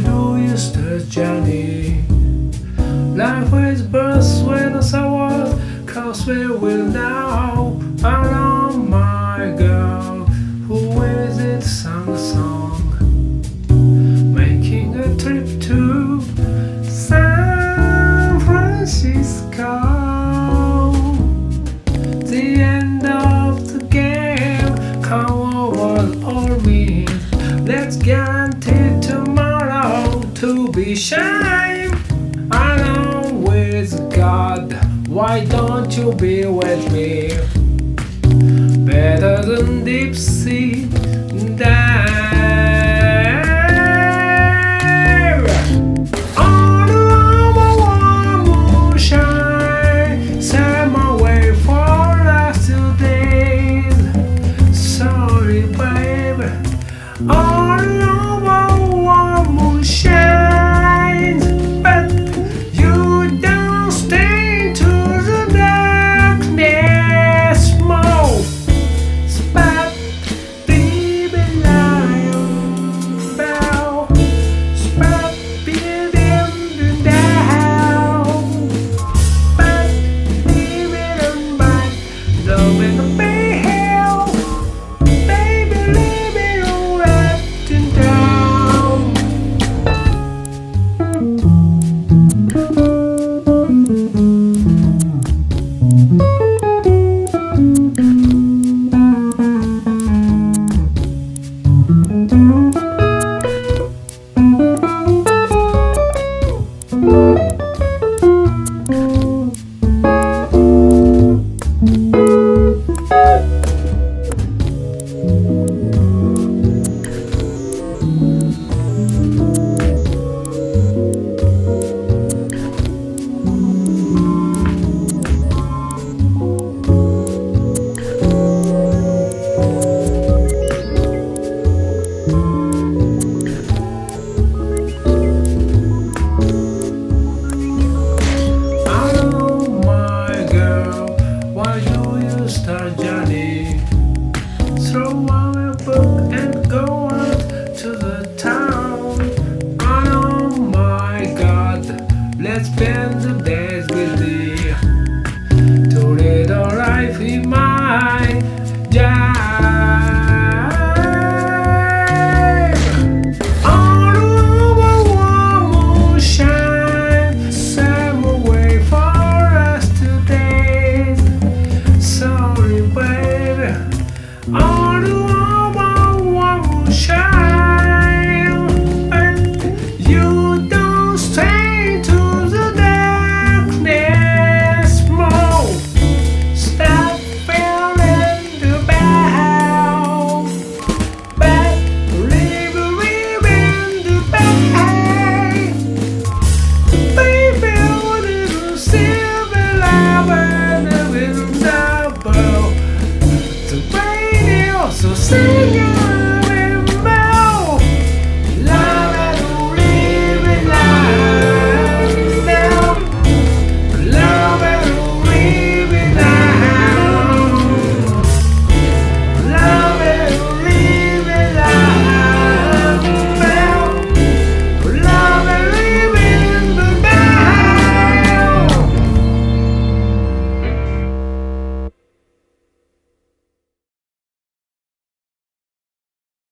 do jest też journey? Life is burst when the sour cause we will die. shine along with God. Why don't you be with me? Better than deep sea. down. So say it.